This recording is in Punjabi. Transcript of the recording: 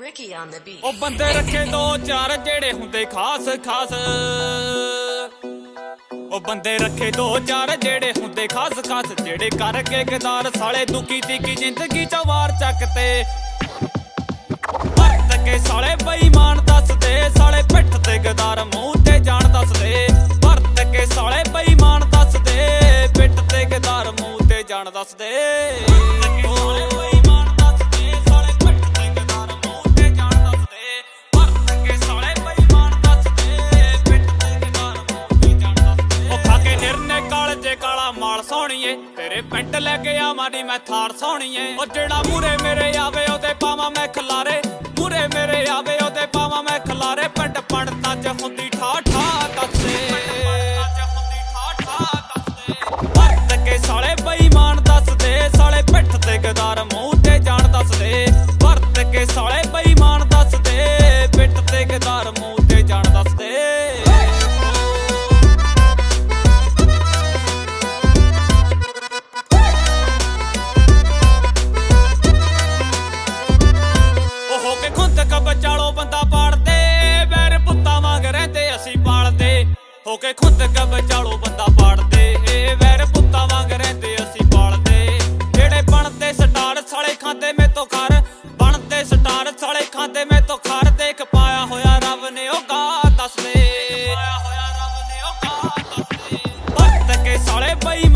Ricky on the beat. ਉਹ ਬੰਦੇ ਰੱਖੇ ਦੋ ਚਾਰ ਜਿਹੜੇ ਹੁੰਦੇ ਖਾਸ ਖਾਸ। ਉਹ ਬੰਦੇ ਰੱਖੇ ਦੋ ਚਾਰ ਜਿਹੜੇ ਹੁੰਦੇ ਖਾਸ ਖਾਸ। ਜਿਹੜੇ ਕਰਕੇ ਗਦਾਰ ਸਾਲੇ ਦੁਖੀ ਦੀ ਜ਼ਿੰਦਗੀ ਚ ਵਾਰ ਚੱਕਤੇ। ਵਰਤ ਕੇ ਸਾਲੇ ਬੇਈਮਾਨ ਦੱਸਦੇ, ਸਾਲੇ ਪਿੱਠ ਤੇ ਗਦਾਰ ਮੂੰਹ ਤੇ ਜਾਣ ਦੱਸਦੇ। ਵਰਤ ਕੇ ਸਾਲੇ ਬੇਈਮਾਨ ਦੱਸਦੇ, ਪਿੱਠ ਤੇ ਗਦਾਰ ਮੂੰਹ ਤੇ ਜਾਣ ਦੱਸਦੇ। ਮਾਲ ਤੇਰੇ ਪਿੰਡ ਲੈ ਕੇ ਆਵਾਂ ਨੀ ਮੈਂ ਥਾਰ ਸੋਣੀਏ। ਉਹ ਜਿਹੜਾ ਮੂਰੇ ਮੇਰੇ ਆਵੇ, ਉਹਦੇ ਪਾਵਾਂ ਮੈਂ ਖਲਾਰੇ। ਮੂਰੇ ਮੇਰੇ ਆਵੇ, ਉਹਦੇ ਪਾਵਾਂ ਮੈਂ ਖਲਾਰੇ। ਪਿੰਡ ਪੜਤਾ ਚ ਹੁੰਦੀ ਠਾ ਠਾ ਦੱਸਦੇ। ਵਰਤ ਕੇ ਸਾਲੇ ਬੇਈਮਾਨ ਦੱਸਦੇ। ਸਾਲੇ ਪਿੱਠ ਤੇ ਗਦਾਰ ਮੂੰਹ ਤੇ ਜਾਣ ਦੱਸਦੇ। ਵਰਤ ਕੇ ਸਾਲੇ ਬਈ ਹੋ ਬਚਾਲੋ ਬੰਦਾ ਪਾੜਦੇ ਵੈਰ ਪੁੱਤਾਂ ਵਾਂਗ ਰਹਿੰਦੇ ਅਸੀਂ ਪਾਲਦੇ। ਹੋ ਕੇ ਖੁੰਦ ਕ ਬਚਾਲੋ ਬੰਦਾ ਪਾੜਦੇ ਵੈਰ ਪੁੱਤਾਂ ਵਾਂਗ ਰਹਿੰਦੇ ਅਸੀਂ ਪਾਲਦੇ। ਜਿਹੜੇ ਬਣਦੇ ਸਟਾਰ ਸਾਲੇ ਖਾਂਦੇ ਮੇ ਤੋਂ ਖਰ ਬਣਦੇ ਸਟਾਰ ਸਾਲੇ ਖਾਂਦੇ ਮੇ ਤੋਂ ਖਰ ਦੇਖ ਪਾਇਆ ਹੋਇਆ ਰੱਬ ਨੇ ਉਹ ਗਾ ਦੱਸਦੇ। ਪਾਇਆ ਹੋਇਆ ਰੱਬ ਨੇ ਉਹ ਗਾ ਦੱਸਦੇ। ਵਰਤ ਕੇ ਸਾਲੇ ਬੇਈਮਾਨ